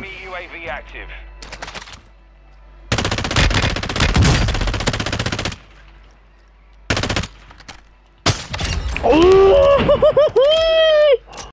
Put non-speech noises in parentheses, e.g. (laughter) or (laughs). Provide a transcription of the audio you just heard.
Enemy UAV active. Oh! (laughs)